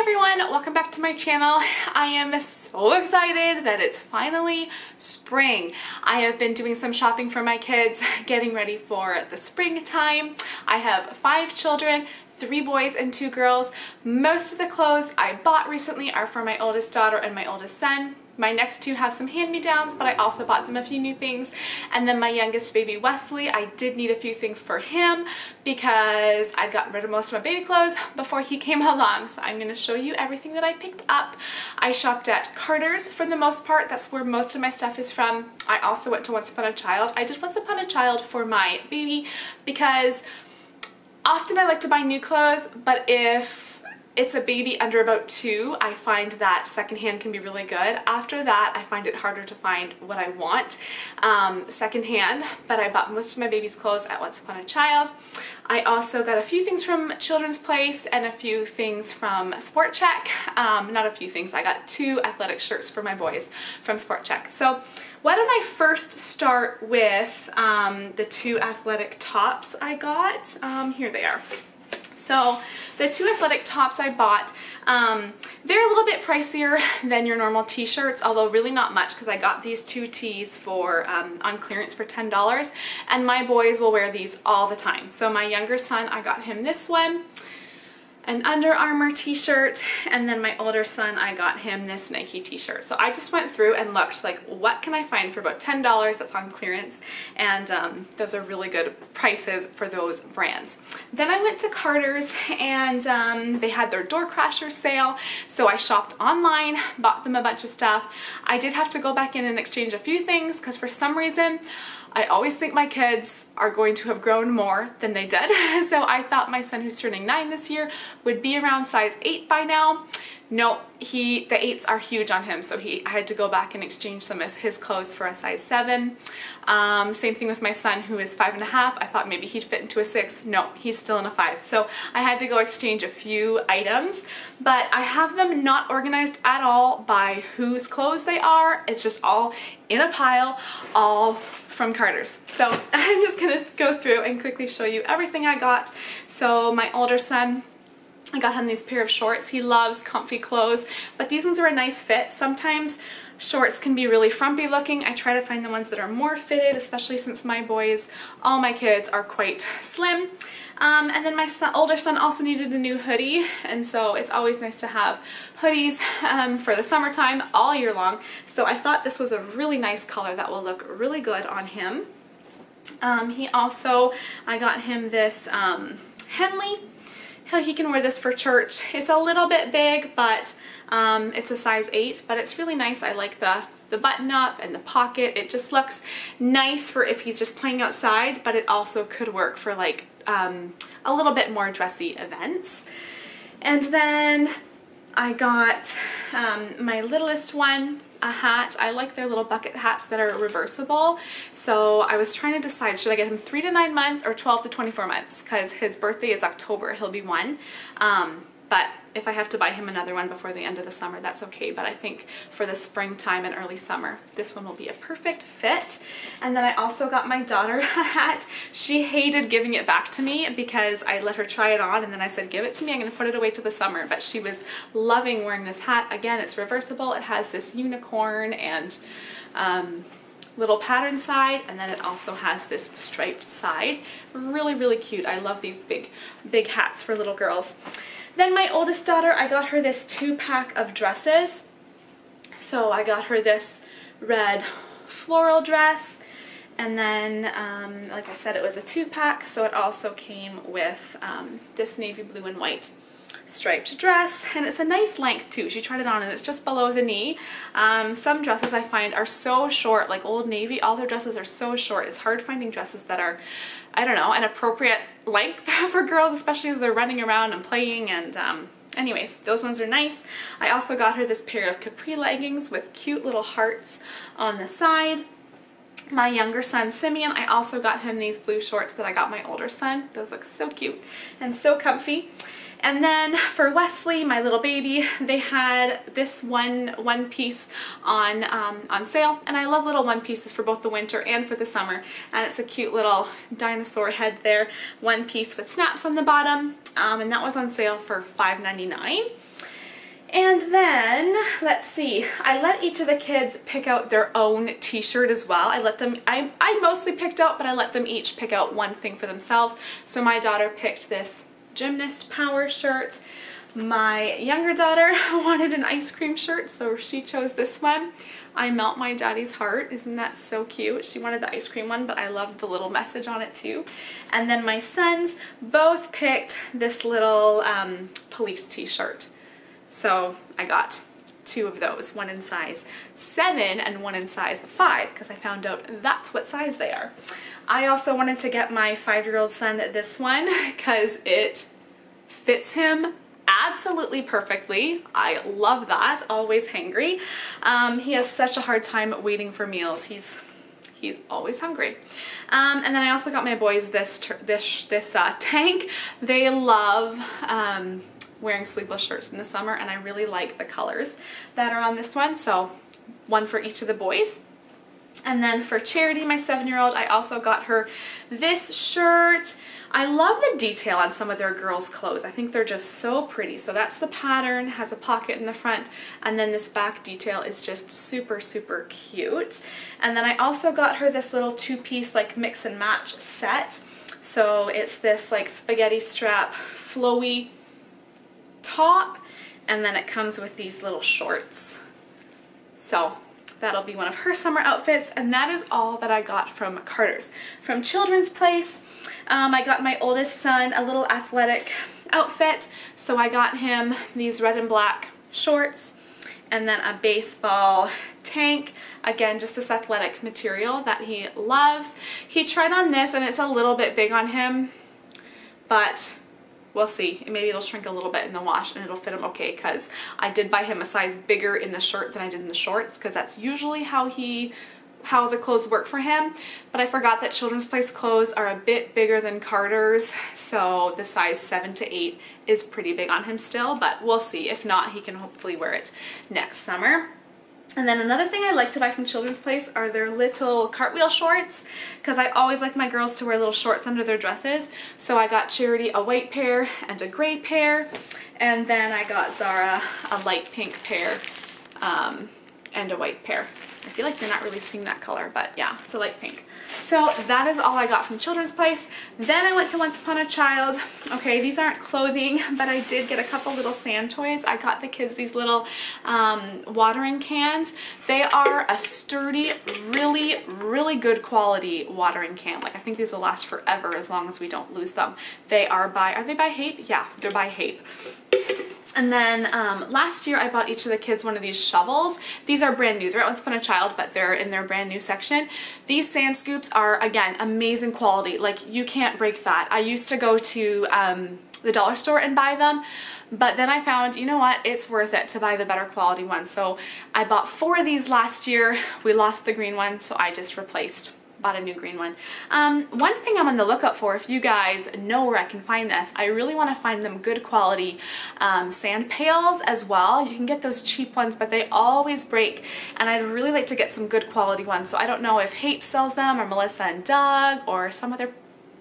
everyone, welcome back to my channel. I am so excited that it's finally spring. I have been doing some shopping for my kids, getting ready for the springtime. I have five children, three boys and two girls. Most of the clothes I bought recently are for my oldest daughter and my oldest son. My next two have some hand-me-downs, but I also bought them a few new things. And then my youngest baby, Wesley, I did need a few things for him because I'd gotten rid of most of my baby clothes before he came along. So I'm gonna show you everything that I picked up. I shopped at Carter's for the most part. That's where most of my stuff is from. I also went to Once Upon a Child. I did Once Upon a Child for my baby because often I like to buy new clothes, but if it's a baby under about two, I find that secondhand can be really good. After that, I find it harder to find what I want um, secondhand, but I bought most of my baby's clothes at Once Upon a Child. I also got a few things from Children's Place and a few things from Sport Chek. Um, not a few things, I got two athletic shirts for my boys from Sport Chek. So why don't I first start with um, the two athletic tops I got. Um, here they are. So the two athletic tops I bought, um, they're a little bit pricier than your normal t-shirts, although really not much because I got these two tees for um, on clearance for $10 and my boys will wear these all the time. So my younger son, I got him this one an Under Armour t-shirt and then my older son I got him this Nike t-shirt so I just went through and looked like what can I find for about $10 that's on clearance and um, those are really good prices for those brands. Then I went to Carter's and um, they had their door crasher sale so I shopped online bought them a bunch of stuff. I did have to go back in and exchange a few things because for some reason I always think my kids are going to have grown more than they did. so I thought my son who's turning nine this year would be around size eight by now. No, he the eights are huge on him, so he I had to go back and exchange some of his clothes for a size seven. Um, same thing with my son who is five and a half. I thought maybe he'd fit into a six. No, he's still in a five. So I had to go exchange a few items, but I have them not organized at all by whose clothes they are. It's just all in a pile, all from Carter's. So I'm just gonna go through and quickly show you everything I got. So my older son, I got him these pair of shorts. He loves comfy clothes, but these ones are a nice fit. Sometimes shorts can be really frumpy looking. I try to find the ones that are more fitted, especially since my boys, all my kids are quite slim. Um, and then my son, older son also needed a new hoodie, and so it's always nice to have hoodies um, for the summertime all year long. So I thought this was a really nice color that will look really good on him. Um, he also, I got him this um, Henley he can wear this for church. It's a little bit big, but um, it's a size 8, but it's really nice. I like the the button up and the pocket. It just looks nice for if he's just playing outside, but it also could work for like um, a little bit more dressy events. And then I got um, my littlest one a hat. I like their little bucket hats that are reversible. So I was trying to decide, should I get him three to nine months or 12 to 24 months? Because his birthday is October, he'll be one. Um, but if I have to buy him another one before the end of the summer, that's okay. But I think for the springtime and early summer, this one will be a perfect fit. And then I also got my daughter a hat. She hated giving it back to me because I let her try it on and then I said, give it to me, I'm gonna put it away to the summer. But she was loving wearing this hat. Again, it's reversible. It has this unicorn and um, little pattern side and then it also has this striped side. Really, really cute. I love these big, big hats for little girls. Then my oldest daughter, I got her this two pack of dresses. So I got her this red floral dress. And then, um, like I said, it was a two pack, so it also came with um, this navy blue and white striped dress and it's a nice length too. She tried it on and it's just below the knee. Um, some dresses I find are so short, like Old Navy, all their dresses are so short. It's hard finding dresses that are, I don't know, an appropriate length for girls, especially as they're running around and playing and um, anyways, those ones are nice. I also got her this pair of capri leggings with cute little hearts on the side my younger son Simeon, I also got him these blue shorts that I got my older son. Those look so cute and so comfy. And then for Wesley, my little baby, they had this one one piece on um, on sale, and I love little one pieces for both the winter and for the summer. And it's a cute little dinosaur head there, one piece with snaps on the bottom, um, and that was on sale for $5.99. And then, let's see, I let each of the kids pick out their own t-shirt as well. I let them, I, I mostly picked out, but I let them each pick out one thing for themselves. So my daughter picked this gymnast power shirt. My younger daughter wanted an ice cream shirt, so she chose this one. I melt my daddy's heart. Isn't that so cute? She wanted the ice cream one, but I loved the little message on it too. And then my sons both picked this little um, police t-shirt. So I got two of those, one in size seven and one in size five, because I found out that's what size they are. I also wanted to get my five-year-old son this one because it fits him absolutely perfectly. I love that, always hangry. Um, he has such a hard time waiting for meals. He's he's always hungry. Um, and then I also got my boys this this this uh, tank. They love um, wearing sleeveless shirts in the summer and I really like the colors that are on this one. So one for each of the boys. And then for Charity, my seven-year-old, I also got her this shirt. I love the detail on some of their girls' clothes. I think they're just so pretty. So that's the pattern, has a pocket in the front, and then this back detail is just super, super cute. And then I also got her this little two-piece like mix and match set. So it's this like spaghetti strap flowy top and then it comes with these little shorts. So that'll be one of her summer outfits and that is all that I got from Carter's. From Children's Place, um, I got my oldest son a little athletic outfit. So I got him these red and black shorts and then a baseball tank. Again, just this athletic material that he loves. He tried on this and it's a little bit big on him, but we'll see. Maybe it'll shrink a little bit in the wash and it'll fit him okay because I did buy him a size bigger in the shirt than I did in the shorts because that's usually how he how the clothes work for him but I forgot that Children's Place clothes are a bit bigger than Carter's so the size 7 to 8 is pretty big on him still but we'll see if not he can hopefully wear it next summer. And then another thing I like to buy from Children's Place are their little cartwheel shorts because I always like my girls to wear little shorts under their dresses. So I got Charity a white pair and a gray pair and then I got Zara a light pink pair um, and a white pair. I feel like you're not really seeing that color, but yeah, it's a light pink. So that is all I got from Children's Place. Then I went to Once Upon a Child. Okay, these aren't clothing, but I did get a couple little sand toys. I got the kids these little um, watering cans. They are a sturdy, really, really good quality watering can. Like I think these will last forever as long as we don't lose them. They are by, are they by Hape? Yeah, they're by Hape. And then um, last year I bought each of the kids one of these shovels. These are brand new. They're at Once Upon a Child, but they're in their brand new section. These sand scoops are, again, amazing quality. Like, you can't break that. I used to go to um, the dollar store and buy them, but then I found, you know what, it's worth it to buy the better quality one. So I bought four of these last year. We lost the green one, so I just replaced bought a new green one. Um, one thing I'm on the lookout for, if you guys know where I can find this, I really want to find them good quality um, sand pails as well. You can get those cheap ones, but they always break, and I'd really like to get some good quality ones. So I don't know if Hape sells them, or Melissa and Doug, or some other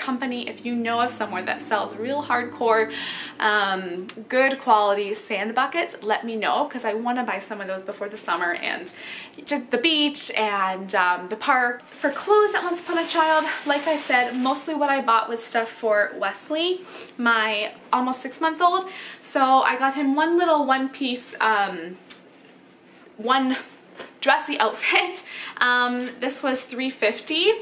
company, if you know of somewhere that sells real hardcore, um, good quality sand buckets, let me know because I want to buy some of those before the summer and just the beach and um, the park. For clothes at Once Upon a Child, like I said, mostly what I bought was stuff for Wesley, my almost six month old. So I got him one little one piece, um, one dressy outfit. Um, this was 350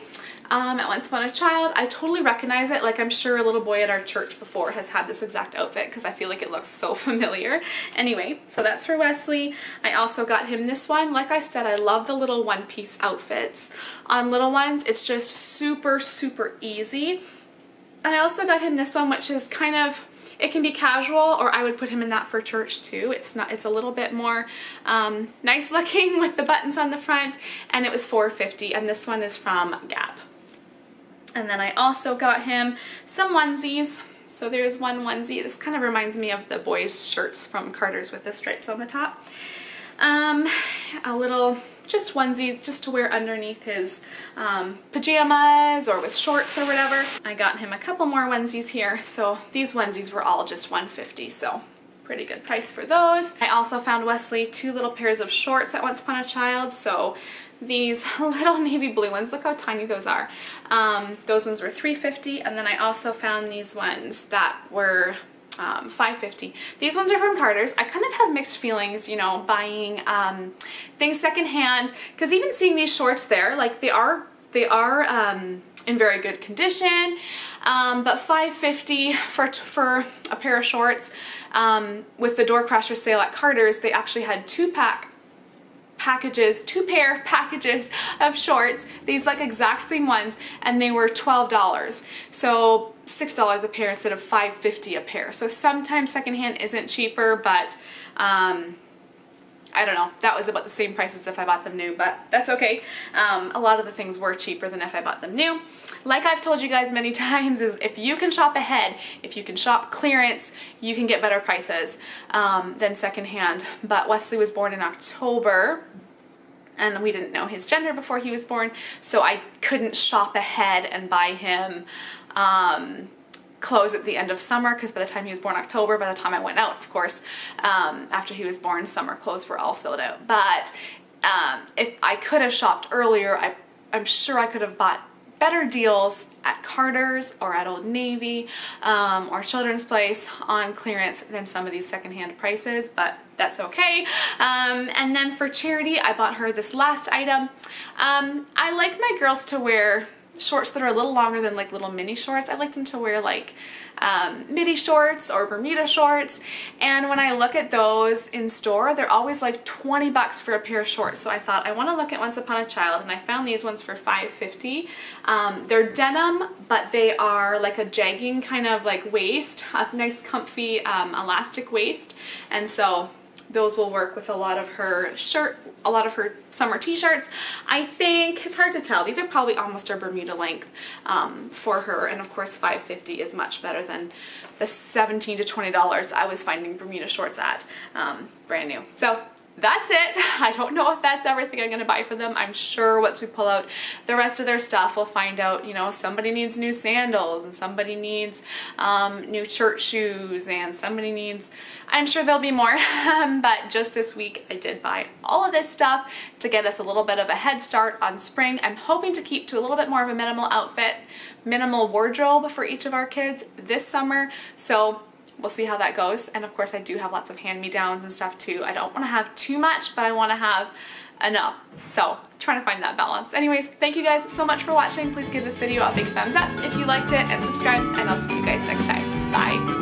um, at Once Upon a Child. I totally recognize it. Like I'm sure a little boy at our church before has had this exact outfit because I feel like it looks so familiar. Anyway, so that's for Wesley. I also got him this one. Like I said, I love the little one-piece outfits. On little ones, it's just super, super easy. I also got him this one, which is kind of it can be casual or I would put him in that for church too. It's not. It's a little bit more um, nice looking with the buttons on the front and it was 450 and this one is from Gap. And then I also got him some onesies. So there's one onesie. This kind of reminds me of the boys' shirts from Carter's with the stripes on the top. Um, a little just onesies just to wear underneath his um, pajamas or with shorts or whatever. I got him a couple more onesies here. So these onesies were all just 150 so pretty good price for those. I also found Wesley two little pairs of shorts at Once Upon a Child. So these little navy blue ones, look how tiny those are. Um, those ones were 350 and then I also found these ones that were um, 550. These ones are from Carter's. I kind of have mixed feelings, you know, buying um, things secondhand because even seeing these shorts there, like they are, they are um, in very good condition. Um, but 550 for for a pair of shorts. Um, with the door crasher sale at Carter's, they actually had two pack packages, two pair packages of shorts, these like exact same ones, and they were $12. So $6 a pair instead of $5.50 a pair. So sometimes secondhand isn't cheaper, but um, I don't know, that was about the same price as if I bought them new, but that's okay. Um, a lot of the things were cheaper than if I bought them new. Like I've told you guys many times is if you can shop ahead, if you can shop clearance, you can get better prices um, than secondhand. But Wesley was born in October and we didn't know his gender before he was born, so I couldn't shop ahead and buy him um, clothes at the end of summer because by the time he was born October, by the time I went out, of course, um, after he was born, summer clothes were all sold out. But um, if I could have shopped earlier, I, I'm sure I could have bought better deals at Carter's or at Old Navy um, or Children's Place on clearance than some of these secondhand prices, but that's okay. Um, and then for charity, I bought her this last item. Um, I like my girls to wear shorts that are a little longer than like little mini shorts. I like them to wear like um, midi shorts or Bermuda shorts. And when I look at those in store, they're always like 20 bucks for a pair of shorts. So I thought I want to look at Once Upon a Child and I found these ones for 5.50. Um, they're denim, but they are like a jegging kind of like waist, a nice comfy um, elastic waist. And so those will work with a lot of her shirt, a lot of her summer t-shirts. I think, it's hard to tell, these are probably almost her Bermuda length um, for her and of course 550 is much better than the 17 to $20 I was finding Bermuda shorts at, um, brand new. So that's it. I don't know if that's everything I'm going to buy for them. I'm sure once we pull out the rest of their stuff, we'll find out, you know, somebody needs new sandals and somebody needs um, new church shoes and somebody needs, I'm sure there'll be more. but just this week, I did buy all of this stuff to get us a little bit of a head start on spring. I'm hoping to keep to a little bit more of a minimal outfit, minimal wardrobe for each of our kids this summer. So we'll see how that goes. And of course I do have lots of hand-me-downs and stuff too. I don't want to have too much, but I want to have enough. So trying to find that balance. Anyways, thank you guys so much for watching. Please give this video a big thumbs up if you liked it and subscribe and I'll see you guys next time. Bye.